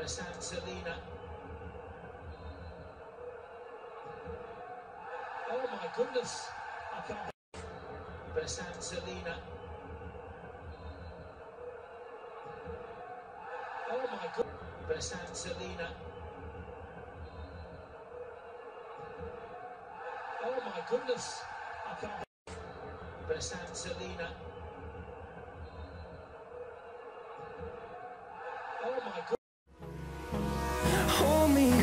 Oh Bersant Celina. Oh my goodness. I can't. Bersant Celina. Oh my god. Bersant Celina. Oh my goodness. I can't. Bersant Celina. Oh my god